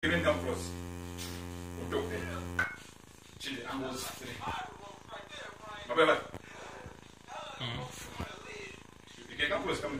Even come close. We'll talk there. See the angles. My brother. Mm-hmm. You can come close, come